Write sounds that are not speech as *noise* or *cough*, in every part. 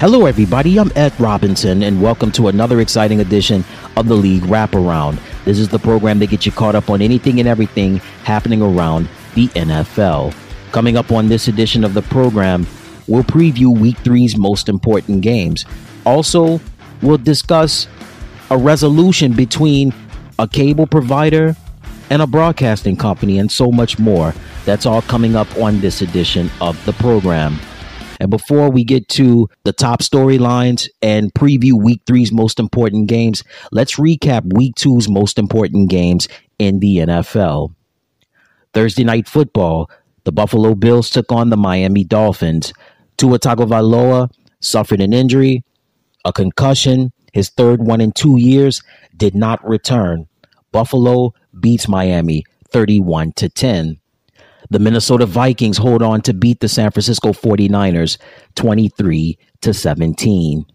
Hello, everybody. I'm Ed Robinson, and welcome to another exciting edition of the League Wraparound. This is the program that gets you caught up on anything and everything happening around the NFL. Coming up on this edition of the program, we'll preview Week Three's most important games. Also, we'll discuss a resolution between a cable provider and a broadcasting company, and so much more. That's all coming up on this edition of the program. And before we get to the top storylines and preview week three's most important games, let's recap week two's most important games in the NFL. Thursday night football, the Buffalo Bills took on the Miami Dolphins. Tua Tagovailoa suffered an injury, a concussion, his third one in two years, did not return. Buffalo beats Miami 31 to 10. The Minnesota Vikings hold on to beat the San Francisco 49ers 23 to 17.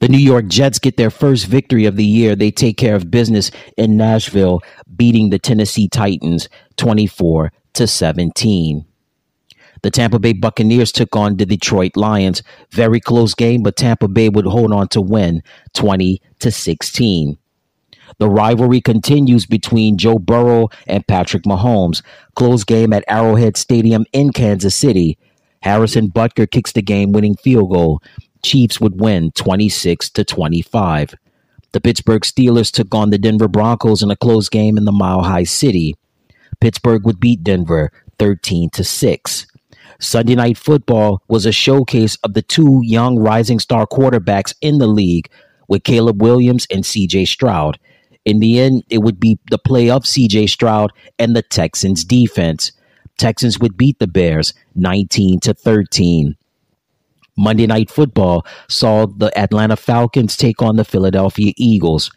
The New York Jets get their first victory of the year. They take care of business in Nashville, beating the Tennessee Titans 24 to 17. The Tampa Bay Buccaneers took on the Detroit Lions. Very close game, but Tampa Bay would hold on to win 20 to 16. The rivalry continues between Joe Burrow and Patrick Mahomes. Close game at Arrowhead Stadium in Kansas City. Harrison Butker kicks the game winning field goal. Chiefs would win 26 to 25. The Pittsburgh Steelers took on the Denver Broncos in a close game in the Mile High City. Pittsburgh would beat Denver 13 to 6. Sunday Night Football was a showcase of the two young rising star quarterbacks in the league with Caleb Williams and CJ Stroud. In the end, it would be the play of CJ Stroud and the Texans defense. Texans would beat the Bears 19 to 13. Monday Night Football saw the Atlanta Falcons take on the Philadelphia Eagles.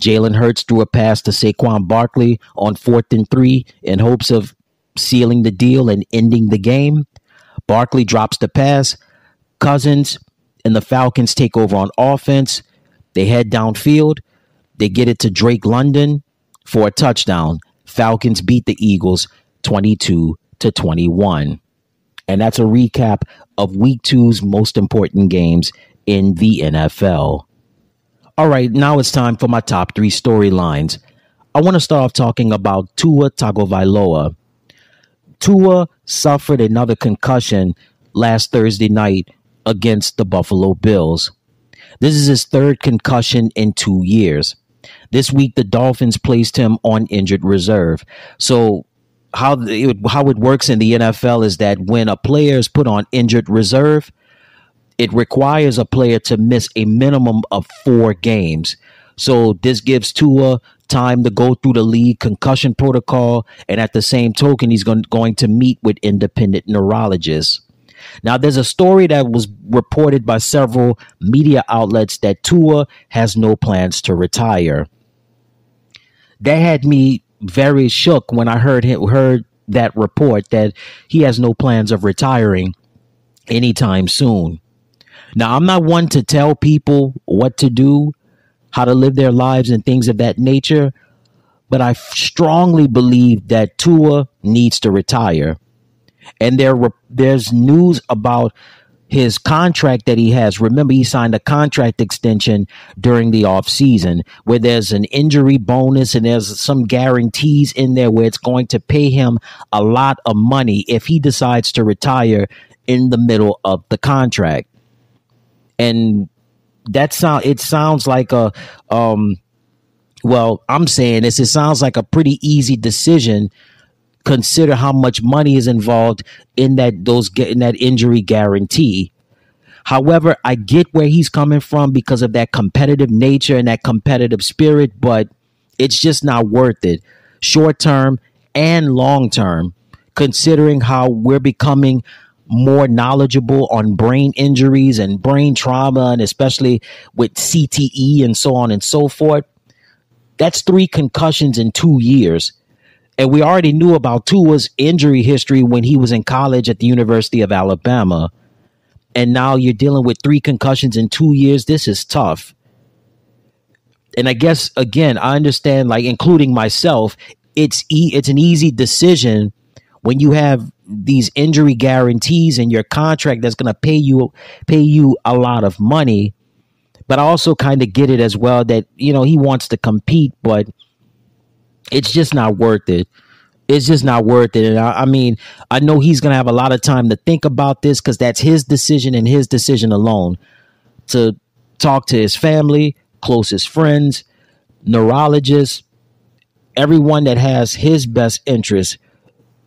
Jalen Hurts threw a pass to Saquon Barkley on fourth and three in hopes of sealing the deal and ending the game. Barkley drops the pass. Cousins and the Falcons take over on offense. They head downfield. They get it to Drake London for a touchdown. Falcons beat the Eagles 22 to 21. And that's a recap of week two's most important games in the NFL. All right, now it's time for my top three storylines. I want to start off talking about Tua Tagovailoa. Tua suffered another concussion last Thursday night against the Buffalo Bills. This is his third concussion in two years. This week, the Dolphins placed him on injured reserve. So, how it, how it works in the NFL is that when a player is put on injured reserve, it requires a player to miss a minimum of four games. So this gives Tua time to go through the league concussion protocol, and at the same token, he's going, going to meet with independent neurologists. Now, there's a story that was reported by several media outlets that Tua has no plans to retire. That had me very shook when I heard him, heard that report that he has no plans of retiring anytime soon. Now, I'm not one to tell people what to do, how to live their lives, and things of that nature, but I strongly believe that Tua needs to retire and there there's news about his contract that he has. Remember, he signed a contract extension during the off season where there's an injury bonus and there's some guarantees in there where it's going to pay him a lot of money if he decides to retire in the middle of the contract. And that sound it sounds like a um well, I'm saying this, it sounds like a pretty easy decision consider how much money is involved in that those in that injury guarantee. However, I get where he's coming from because of that competitive nature and that competitive spirit, but it's just not worth it, short term and long term, considering how we're becoming more knowledgeable on brain injuries and brain trauma, and especially with CTE and so on and so forth. That's three concussions in two years. And we already knew about Tua's injury history when he was in college at the University of Alabama. And now you're dealing with three concussions in two years. This is tough. And I guess again, I understand, like including myself, it's e- it's an easy decision when you have these injury guarantees in your contract that's going to pay you pay you a lot of money but I also kind of get it as well that you know he wants to compete but it's just not worth it. It's just not worth it. And I, I mean I know he's going to have a lot of time to think about this cuz that's his decision and his decision alone. To talk to his family closest friends neurologists everyone that has his best interest.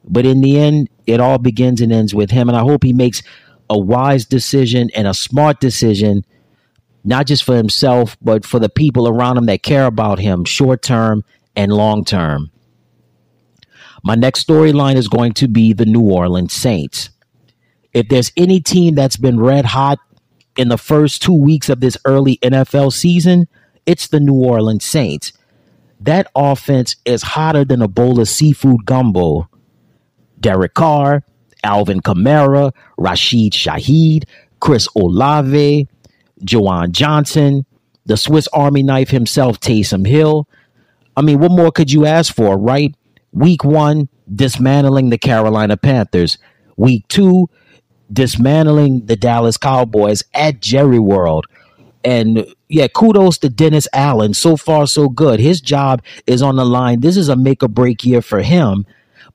But in the end, it all begins and ends with him. And I hope he makes a wise decision and a smart decision, not just for himself, but for the people around him that care about him, short term and long term. My next storyline is going to be the New Orleans Saints. If there's any team that's been red hot in the first two weeks of this early NFL season, it's the New Orleans Saints. That offense is hotter than a bowl of seafood gumbo. Derek Carr, Alvin Kamara, Rashid Shaheed, Chris Olave, Juwan Johnson, the Swiss Army knife himself, Taysom Hill. I mean, what more could you ask for, right? Week one, dismantling the Carolina Panthers. Week two, dismantling the Dallas Cowboys at Jerry World. And yeah, kudos to Dennis Allen. So far, so good. His job is on the line. This is a make or break year for him.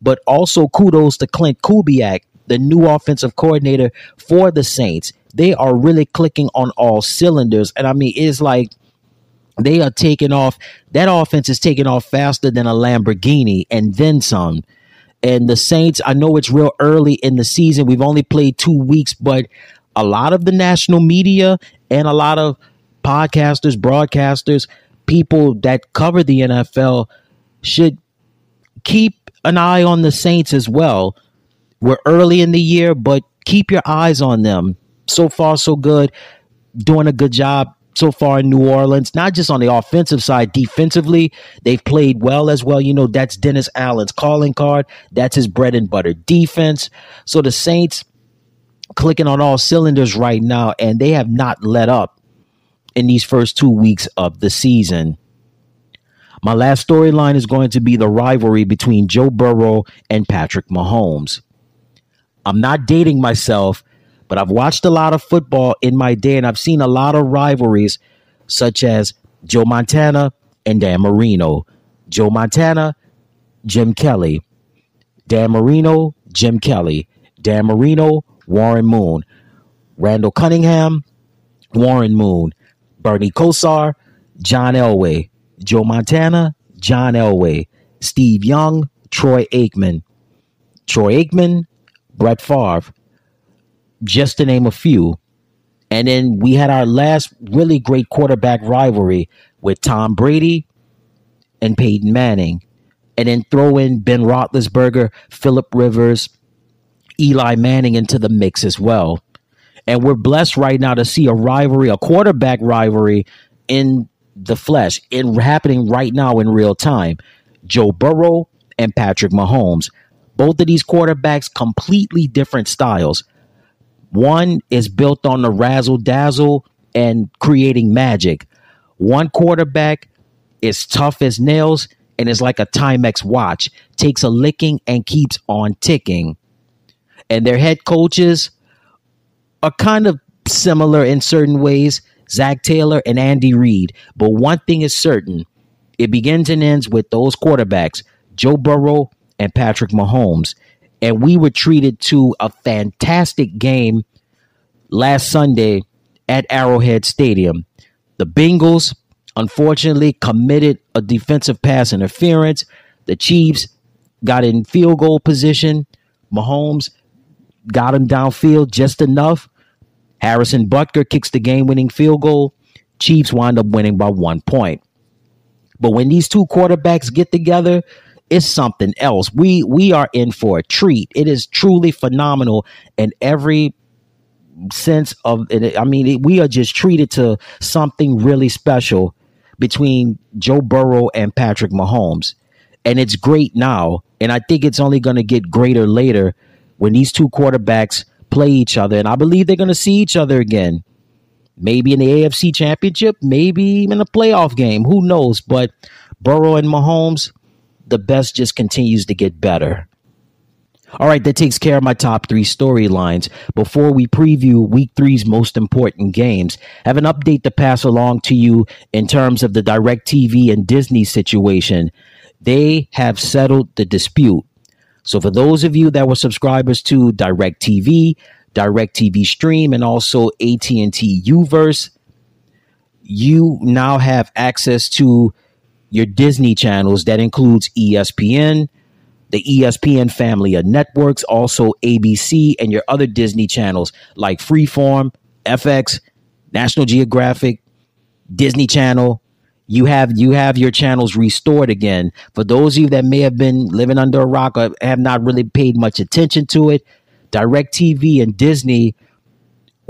But also kudos to Klint Kubiak, the new offensive coordinator for the Saints. They are really clicking on all cylinders. And I mean, it's like they are taking off. That offense is taking off faster than a Lamborghini and then some. And the Saints, I know it's real early in the season. We've only played two weeks, but a lot of the national media and a lot of podcasters, broadcasters, people that cover the NFL should keep an eye on the Saints as well. We're early in the year, but keep your eyes on them. So far, so good. Doing a good job so far in New Orleans, not just on the offensive side, defensively, they've played well as well. You know, that's Dennis Allen's calling card. That's his bread and butter defense. So the Saints clicking on all cylinders right now, and they have not let up in these first two weeks of the season. My last storyline is going to be the rivalry between Joe Burrow and Patrick Mahomes. I'm not dating myself, but I've watched a lot of football in my day and I've seen a lot of rivalries, such as Joe Montana and Dan Marino, Joe Montana, Jim Kelly, Dan Marino, Jim Kelly, Dan Marino, Warren Moon, Randall Cunningham, Warren Moon, Bernie Kosar, John Elway, Joe Montana, John Elway, Steve Young, Troy Aikman, Troy Aikman, Brett Favre, just to name a few. And then we had our last really great quarterback rivalry with Tom Brady and Peyton Manning. And then throw in Ben Roethlisberger, Philip Rivers, Eli Manning into the mix as well. And we're blessed right now to see a rivalry, a quarterback rivalry in the flesh in happening right now in real time. Joe Burrow and Patrick Mahomes. Both of these quarterbacks completely different styles. One is built on the razzle dazzle and creating magic. One quarterback is tough as nails and is like a Timex watch, takes a licking and keeps on ticking. And their head coaches are kind of similar in certain ways. Zac Taylor, and Andy Reid. But one thing is certain it begins and ends with those quarterbacks, Joe Burrow and Patrick Mahomes. And we were treated to a fantastic game last Sunday at Arrowhead Stadium. The Bengals, unfortunately, committed a defensive pass interference. The Chiefs got in field goal position. Mahomes got him downfield just enough. Harrison Butker kicks the game winning field goal. Chiefs wind up winning by one point. But when these two quarterbacks get together, it's something else. We we are in for a treat. It is truly phenomenal in every sense of it. I mean, it, we are just treated to something really special between Joe Burrow and Patrick Mahomes. And it's great now. And I think it's only going to get greater later when these two quarterbacks play each other. And I believe they're going to see each other again. Maybe in the AFC Championship, maybe even a playoff game. Who knows? But Burrow and Mahomes, the best just continues to get better. All right, that takes care of my top three storylines. Before we preview week three's most important games, I have an update to pass along to you in terms of the DirecTV and Disney situation. They have settled the dispute. So for those of you that were subscribers to DirecTV, DirecTV Stream, and also AT&T U-verse, you now have access to your Disney channels. That includes ESPN, the ESPN family of networks, also ABC, and your other Disney channels like Freeform, FX, National Geographic, Disney Channel. You have you have your channels restored again. For those of you that may have been living under a rock or have not really paid much attention to it, DirecTV and Disney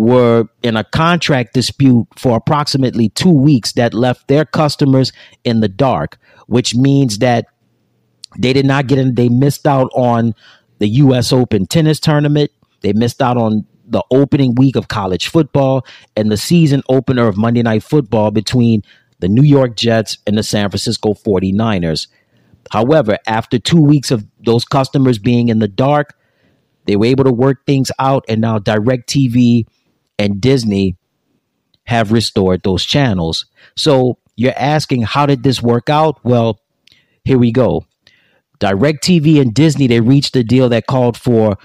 were in a contract dispute for approximately two weeks that left their customers in the dark, which means that they did not get in, they missed out on the US Open tennis tournament. They missed out on the opening week of college football and the season opener of Monday Night Football between the New York Jets and the San Francisco 49ers. However, after two weeks of those customers being in the dark, they were able to work things out, and now DirecTV and Disney have restored those channels. So you're asking, how did this work out? Well, here we go. DirecTV and Disney, they reached a deal that called for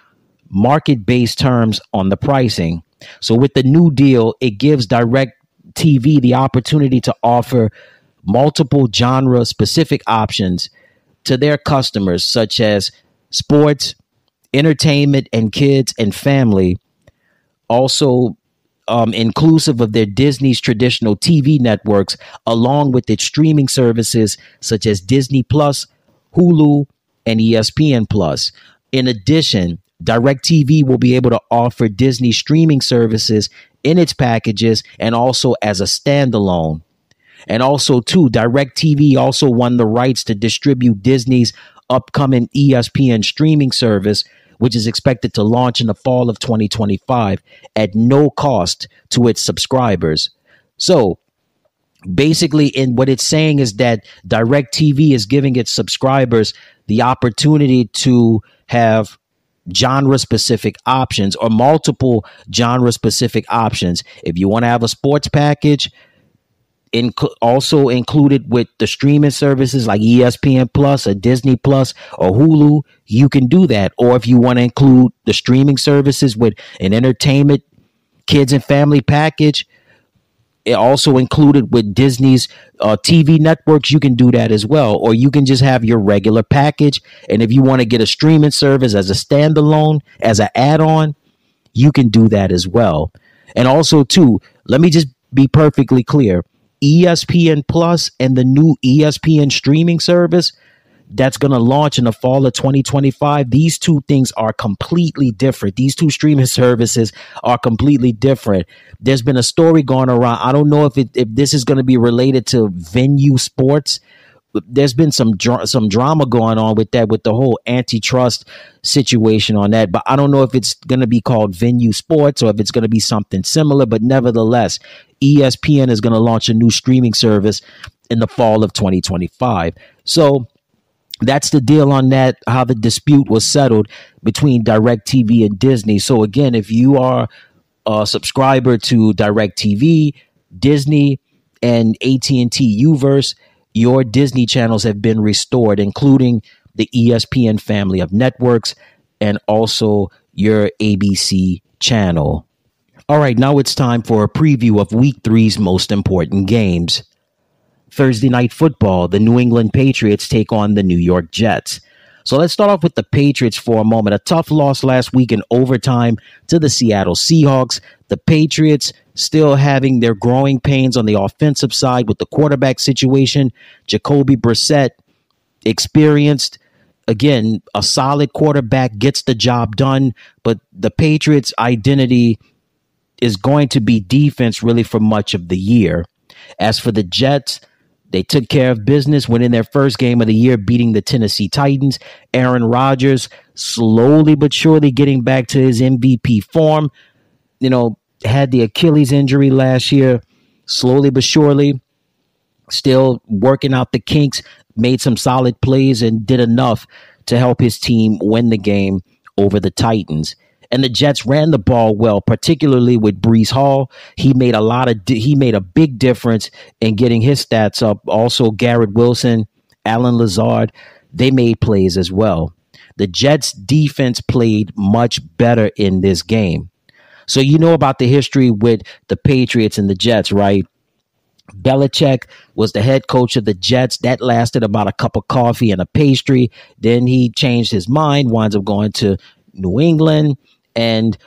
market based terms on the pricing. So with the new deal, it gives DirecTV the opportunity to offer multiple genre specific options to their customers, such as sports, entertainment, and kids and family. Also, um, inclusive of their Disney's traditional TV networks, along with its streaming services such as Disney Plus, Hulu, and ESPN Plus. In addition, DirecTV will be able to offer Disney streaming services in its packages and also as a standalone. And also, too, DirecTV also won the rights to distribute Disney's upcoming ESPN streaming service, which is expected to launch in the fall of 2025 at no cost to its subscribers. So, basically in what it's saying is that DirecTV is giving its subscribers the opportunity to have genre specific options or multiple genre specific options. If you want to have a sports package, also included with the streaming services like ESPN Plus or Disney Plus or Hulu, you can do that. Or if you want to include the streaming services with an entertainment, kids and family package, it also included with Disney's uh, TV networks, you can do that as well. Or you can just have your regular package. And if you want to get a streaming service as a standalone, as an add on, you can do that as well. And also, too, let me just be perfectly clear ESPN Plus and the new ESPN streaming service that's going to launch in the fall of 2025. These two things are completely different. These two streaming *laughs* services are completely different. There's been a story going around. I don't know if it, if this is going to be related to Venu Sports. There's been some dr- some drama going on with that with the whole antitrust situation on that, but I don't know if it's going to be called Venu Sports or if it's going to be something similar. But nevertheless, ESPN is going to launch a new streaming service in the fall of 2025. So that's the deal on that how the dispute was settled between DirecTV and Disney. So again, if you are a subscriber to DirecTV, Disney, and AT&T U-verse, your Disney channels have been restored including the ESPN family of networks and also your ABC channel. All right, now it's time for a preview of week three's most important games. Thursday night football, the New England Patriots take on the New York Jets. So let's start off with the Patriots for a moment. A tough loss last week in overtime to the Seattle Seahawks. The Patriots still having their growing pains on the offensive side with the quarterback situation. Jacoby Brissett, experienced, again, a solid quarterback, gets the job done, but the Patriots' identity is going to be defense really for much of the year. As for the Jets, they took care of business, winning their first game of the year, beating the Tennessee Titans. Aaron Rodgers slowly but surely getting back to his MVP form. You know, had the Achilles injury last year, slowly but surely, still working out the kinks, made some solid plays, and did enough to help his team win the game over the Titans. And the Jets ran the ball well, particularly with Breece Hall. He made a lot of he made a big difference in getting his stats up. Also, Garrett Wilson, Allen Lazard, they made plays as well. The Jets defense played much better in this game. So you know about the history with the Patriots and the Jets, right? Belichick was the head coach of the Jets. That lasted about a cup of coffee and a pastry. Then he changed his mind, winds up going to New England, and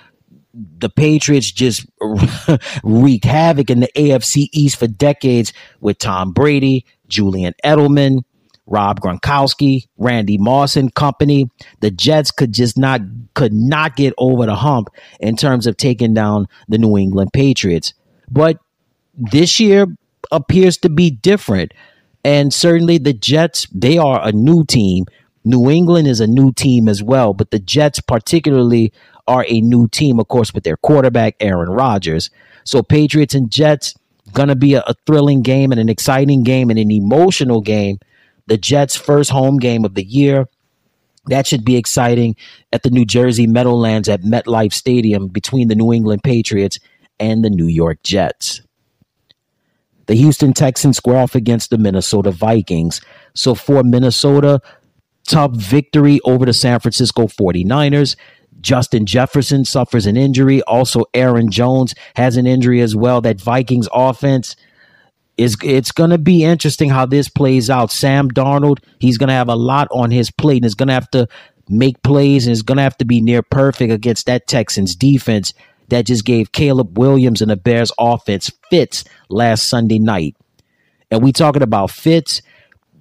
the Patriots just *laughs* wreaked havoc in the AFC East for decades with Tom Brady, Julian Edelman, Rob Gronkowski, Randy Moss and company. The Jets could just not could not get over the hump in terms of taking down the New England Patriots. But this year, appears to be different. And certainly the Jets, they are a new team. New England is a new team as well, but the Jets, particularly, are a new team, of course, with their quarterback, Aaron Rodgers. So, Patriots and Jets, going to be a, a thrilling game and an exciting game and an emotional game. The Jets' first home game of the year. That should be exciting at the New Jersey Meadowlands at MetLife Stadium between the New England Patriots and the New York Jets. The Houston Texans square off against the Minnesota Vikings. So for Minnesota, tough victory over the San Francisco 49ers. Justin Jefferson suffers an injury. Also, Aaron Jones has an injury as well. That Vikings offense is it's going to be interesting how this plays out. Sam Darnold, he's going to have a lot on his plate and is going to have to make plays and is going to have to be near perfect against that Texans defense that just gave Caleb Williams and the Bears offense fits last Sunday night. And we talking about fits.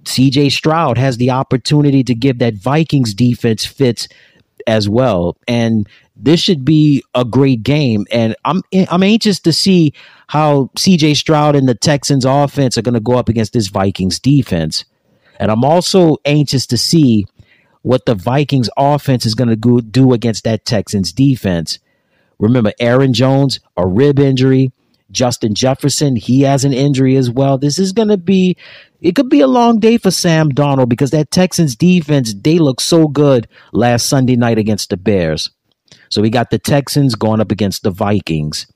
CJ Stroud has the opportunity to give that Vikings defense fits as well. And this should be a great game. And I'm I'm anxious to see how CJ Stroud and the Texans offense are going to go up against this Vikings defense. And I'm also anxious to see what the Vikings offense is going to do against that Texans defense. Remember, Aaron Jones, a rib injury. Justin Jefferson, he has an injury as well. This is going to be, it could be a long day for Sam Darnold because that Texans defense, they looked so good last Sunday night against the Bears. So we got the Texans going up against the Vikings.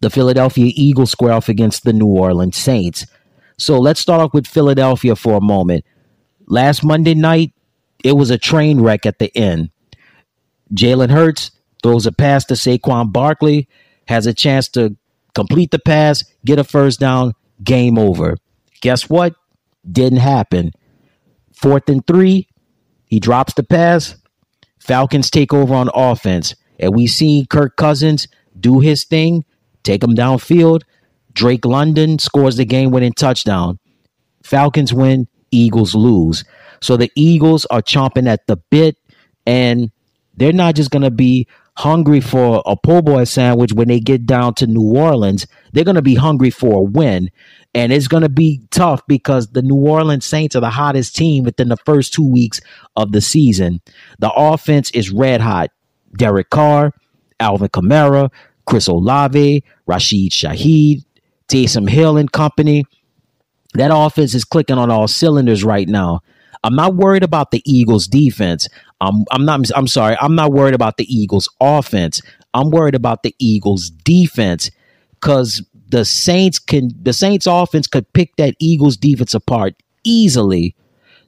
The Philadelphia Eagles square off against the New Orleans Saints. So let's start off with Philadelphia for a moment. Last Monday night, it was a train wreck at the end. Jalen Hurts, throws a pass to Saquon Barkley, has a chance to complete the pass, get a first down, game over. Guess what? Didn't happen. Fourth and three, he drops the pass. Falcons take over on offense. And we see Kirk Cousins do his thing, take him downfield. Drake London scores the game winning touchdown. Falcons win, Eagles lose. So the Eagles are chomping at the bit, and they're not just going to be hungry for a po' boy sandwich when they get down to New Orleans. They're going to be hungry for a win. And it's going to be tough because the New Orleans Saints are the hottest team within the first two weeks of the season. The offense is red hot. Derek Carr, Alvin Kamara, Chris Olave, Rashid Shaheed, Taysom Hill and company. That offense is clicking on all cylinders right now. I'm not worried about the Eagles defense. I'm I'm not I'm sorry. I'm not worried about the Eagles offense. I'm worried about the Eagles defense cuz the Saints can the Saints offense could pick that Eagles defense apart easily.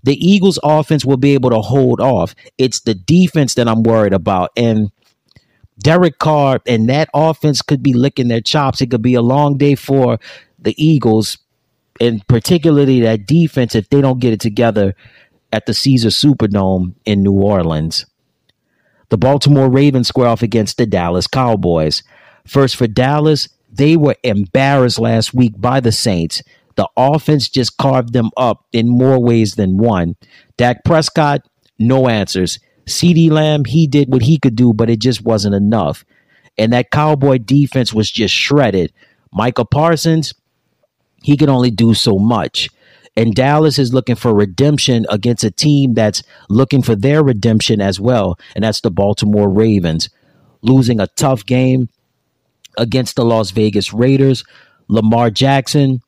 The Eagles offense will be able to hold off. It's the defense that I'm worried about and Derek Carr and that offense could be licking their chops. It could be a long day for the Eagles and particularly that defense if they don't get it together at the Caesar Superdome in New Orleans. The Baltimore Ravens square off against the Dallas Cowboys. First for Dallas, they were embarrassed last week by the Saints. The offense just carved them up in more ways than one. Dak Prescott, no answers. CeeDee Lamb, he did what he could do, but it just wasn't enough. And that Cowboy defense was just shredded. Micah Parsons, he could only do so much. And Dallas is looking for redemption against a team that's looking for their redemption as well. And that's the Baltimore Ravens. Losing a tough game against the Las Vegas Raiders. Lamar Jackson,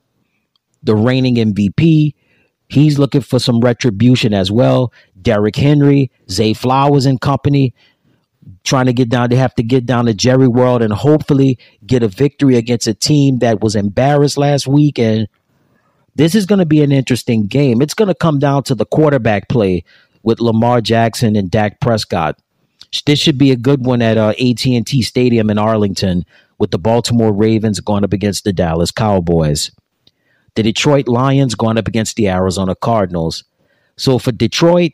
the reigning MVP, he's looking for some retribution as well. Derrick Henry, Zay Flowers and company trying to get down. They have to get down to Jerry World and hopefully get a victory against a team that was embarrassed last week. And this is going to be an interesting game. It's going to come down to the quarterback play with Lamar Jackson and Dak Prescott. This should be a good one at uh, AT&T Stadium in Arlington with the Baltimore Ravens going up against the Dallas Cowboys. The Detroit Lions going up against the Arizona Cardinals. So for Detroit,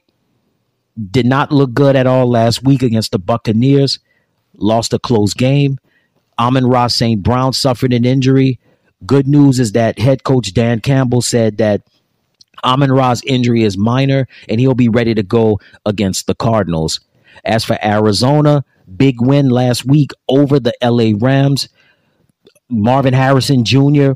did not look good at all last week against the Buccaneers. Lost a close game. Amon-Ra St. Brown suffered an injury. Good news is that head coach Dan Campbell said that Amon Ra's injury is minor and he'll be ready to go against the Cardinals. As for Arizona, big win last week over the LA Rams. Marvin Harrison Jr.,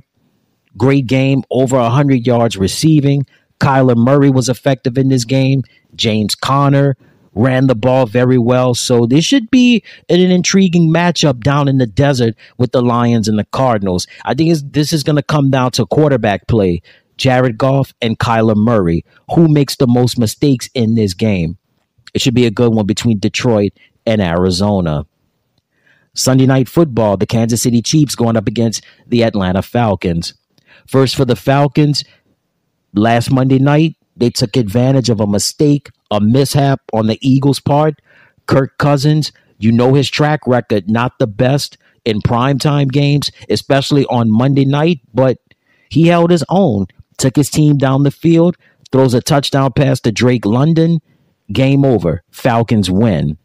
great game, over 100 yards receiving. Kyler Murray was effective in this game. James Conner ran the ball very well. So this should be an intriguing matchup down in the desert with the Lions and the Cardinals. I think this is going to come down to quarterback play. Jared Goff and Kyler Murray. Who makes the most mistakes in this game? It should be a good one between Detroit and Arizona. Sunday night football, the Kansas City Chiefs going up against the Atlanta Falcons. First for the Falcons, last Monday night, they took advantage of a mistake, a mishap on the Eagles' part. Kirk Cousins, you know his track record, not the best in primetime games, especially on Monday night, but he held his own, took his team down the field, throws a touchdown pass to Drake London. Game over. Falcons win.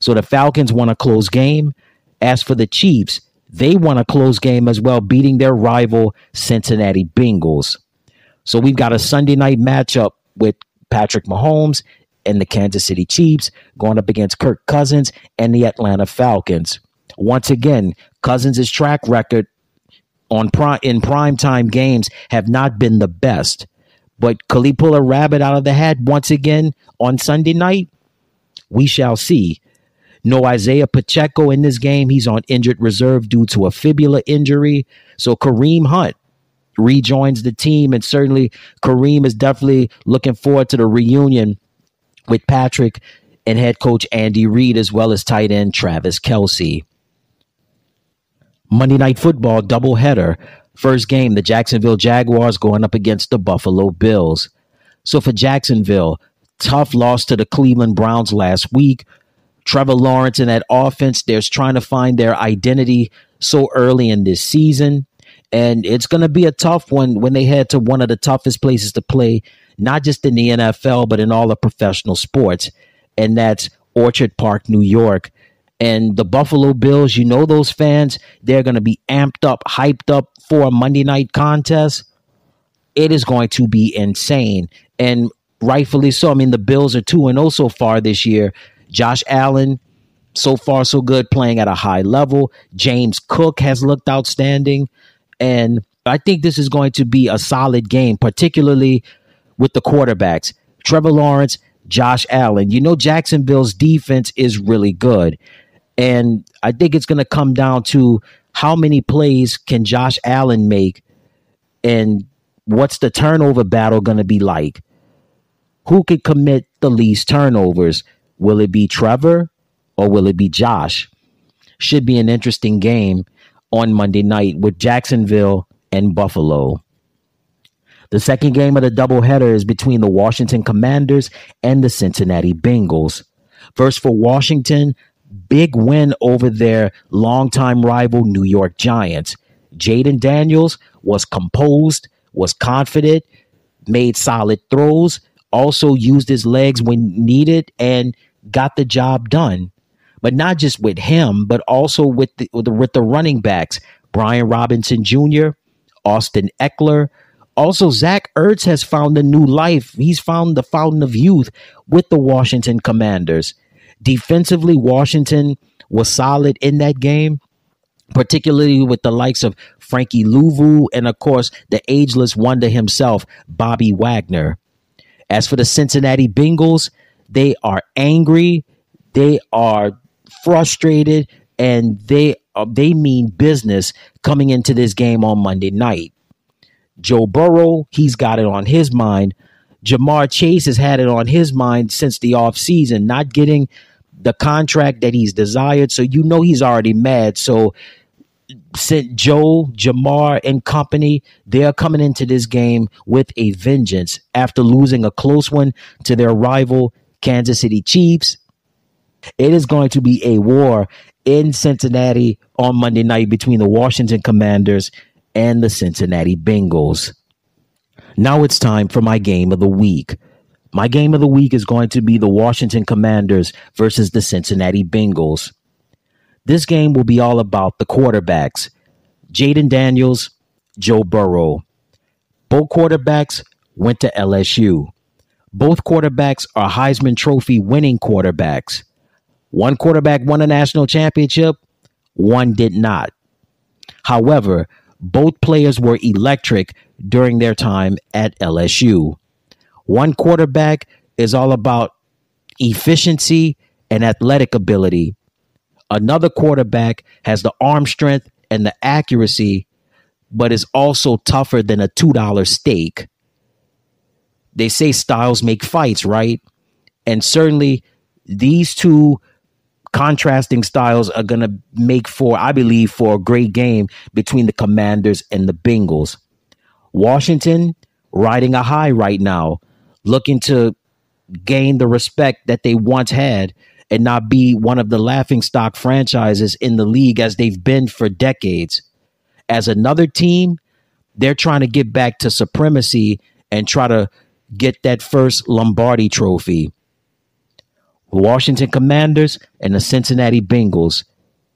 So the Falcons won a close game. As for the Chiefs, they won a close game as well, beating their rival Cincinnati Bengals. So we've got a Sunday night matchup with Patrick Mahomes and the Kansas City Chiefs going up against Kirk Cousins and the Atlanta Falcons. Once again, Cousins' track record on in primetime games have not been the best. But could he pull a rabbit out of the hat once again on Sunday night? We shall see. No Isaiah Pacheco in this game. He's on injured reserve due to a fibula injury. So Kareem Hunt rejoins the team. And certainly Kareem is definitely looking forward to the reunion with Patrick and head coach Andy Reid, as well as tight end Travis Kelce. Monday Night Football doubleheader. First game, the Jacksonville Jaguars going up against the Buffalo Bills. So for Jacksonville, tough loss to the Cleveland Browns last week. Trevor Lawrence and that offense, they're trying to find their identity so early in this season. And it's going to be a tough one when they head to one of the toughest places to play, not just in the NFL, but in all the professional sports. And that's Orchard Park, New York. And the Buffalo Bills, you know, those fans, they're going to be amped up, hyped up for a Monday night contest. It is going to be insane. And rightfully so. I mean, the Bills are 2 and 0 so far this year. Josh Allen, so far so good, playing at a high level. James Cook has looked outstanding. And I think this is going to be a solid game, particularly with the quarterbacks. Trevor Lawrence, Josh Allen. You know, Jacksonville's defense is really good. And I think it's going to come down to how many plays can Josh Allen make and what's the turnover battle going to be like? Who could commit the least turnovers? Will it be Trevor or will it be Josh? Should be an interesting game on Monday night with Jacksonville and Buffalo. The second game of the doubleheader is between the Washington Commanders and the Cincinnati Bengals. First for Washington, big win over their longtime rival New York Giants. Jayden Daniels was composed, was confident, made solid throws, also used his legs when needed, and got the job done but not just with him, but also with the, with the, with the running backs, Brian Robinson Jr., Austin Ekeler. Also, Zach Ertz has found a new life. He's found the fountain of youth with the Washington Commanders. Defensively, Washington was solid in that game, particularly with the likes of Frankie Luvu and, of course, the ageless wonder himself, Bobby Wagner. As for the Cincinnati Bengals, they are angry. They are frustrated and they uh, they mean business coming into this game on Monday night. Joe Burrow, he's got it on his mind. Ja'Marr Chase has had it on his mind since the offseason, not getting the contract that he's desired. So you know he's already mad. So sent Joe, Ja'Marr, and company, they're coming into this game with a vengeance after losing a close one to their rival, Kansas City Chiefs. It is going to be a war in Cincinnati on Monday night between the Washington Commanders and the Cincinnati Bengals. Now it's time for my game of the week. My game of the week is going to be the Washington Commanders versus the Cincinnati Bengals. This game will be all about the quarterbacks Jayden Daniels, Joe Burrow. Both quarterbacks went to LSU. Both quarterbacks are Heisman Trophy winning quarterbacks. One quarterback won a national championship, one did not. However, both players were electric during their time at LSU. One quarterback is all about efficiency and athletic ability, Another quarterback has the arm strength and the accuracy, but is also tougher than a $2 steak. They say styles make fights, right? And certainly these two contrasting styles are going to make for, I believe, for a great game between the Commanders and the Bengals. Washington riding a high right now, looking to gain the respect that they once had and not be one of the laughing stock franchises in the league as they've been for decades. As another team, they're trying to get back to supremacy and try to get that first Lombardi trophy. Washington Commanders and the Cincinnati Bengals.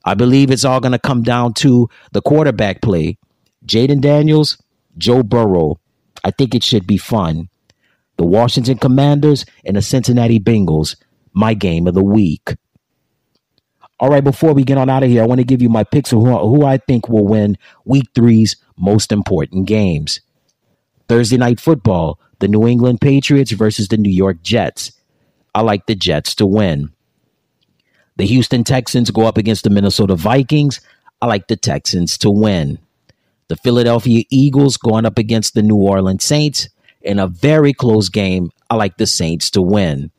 I believe it's all going to come down to the quarterback play. Jayden Daniels, Joe Burrow. I think it should be fun. The Washington Commanders and the Cincinnati Bengals my game of the week. All right, before we get on out of here, I want to give you my picks of who, who I think will win week three's most important games. Thursday night football, the New England Patriots versus the New York Jets. I like the Jets to win. The Houston Texans go up against the Minnesota Vikings. I like the Texans to win. The Philadelphia Eagles going up against the New Orleans Saints in a very close game. I like the Saints to win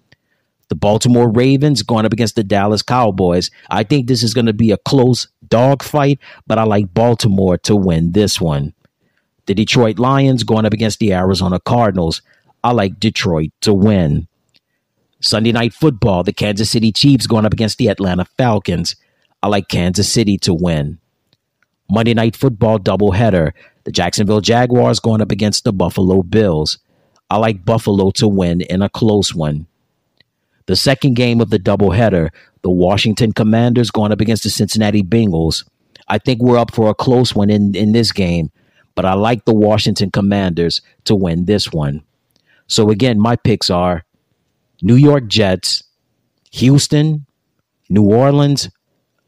the Baltimore Ravens going up against the Dallas Cowboys. I think this is going to be a close dogfight, but I like Baltimore to win this one. The Detroit Lions going up against the Arizona Cardinals. I like Detroit to win. Sunday night football, the Kansas City Chiefs going up against the Atlanta Falcons. I like Kansas City to win. Monday night football doubleheader, the Jacksonville Jaguars going up against the Buffalo Bills. I like Buffalo to win in a close one. The second game of the doubleheader, the Washington Commanders going up against the Cincinnati Bengals. I think we're up for a close one in, in this game, but I like the Washington Commanders to win this one. So again, my picks are New York Jets, Houston, New Orleans,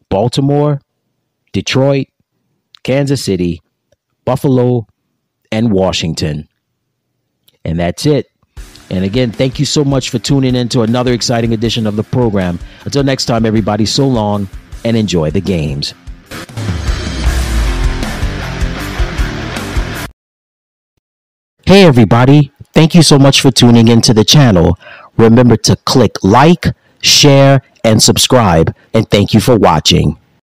Baltimore, Detroit, Kansas City, Buffalo, and Washington. And that's it. And again, thank you so much for tuning in to another exciting edition of the program. Until next time, everybody, so long and enjoy the games. Hey, everybody. Thank you so much for tuning into the channel. Remember to click like, share, and subscribe. And thank you for watching.